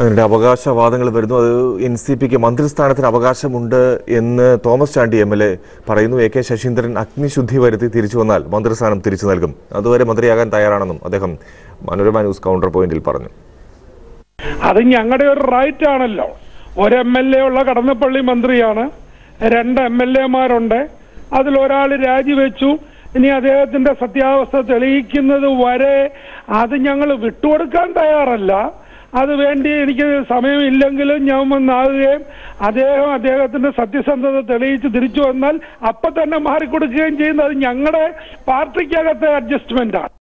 അതിനിടെ അവകാശവാദങ്ങൾ വരുന്നു. അത് എൻ സി പിക്ക് മന്ത്രിസ്ഥാനത്തിന് അവകാശമുണ്ട് എന്ന് Thomas Chandy M L A പറയുന്നു. എ കെ ശശീന്ദ്രൻ അഗ്നിശുദ്ധി വരുത്തി തിരിച്ചു വന്നാൽ മന്ത്രിസ്ഥാനം തിരിച്ചു നൽകും. അതുവരെ മന്ത്രിയാകാൻ തയ്യാറാണെന്നും അദ്ദേഹം മനോരമ ന്യൂസ് കൗണ്ടർ പോയിന്റിൽ പറഞ്ഞു. അത് ഞങ്ങളുടെ ഒരു റൈറ്റ് ആണല്ലോ. ഒരു എം എൽ എ ഉള്ള കടന്നപ്പള്ളി മന്ത്രിയാണ്. രണ്ട് എം എൽ എമാരുണ്ട് അതിലൊരാൾ രാജിവെച്ചു. ഇനി അദ്ദേഹത്തിന്റെ സത്യാവസ്ഥ തെളിയിക്കുന്നത് വരെ അത് ഞങ്ങൾ വിട്ടുകൊടുക്കാൻ തയ്യാറല്ല. അത് വേണ്ടി എനിക്ക് സമയമില്ലെങ്കിലും ഞാൻ വന്നാകുകയും അദ്ദേഹം അദ്ദേഹത്തിന്റെ സത്യസന്ധത തെളിയിച്ച് തിരിച്ചു വന്നാൽ അപ്പൊ തന്നെ മാറിക്കൊടുക്കുകയും ചെയ്യുന്നത് ഞങ്ങളുടെ പാർട്ടിക്കകത്തെ അഡ്ജസ്റ്റ്മെന്റ് ആണ്.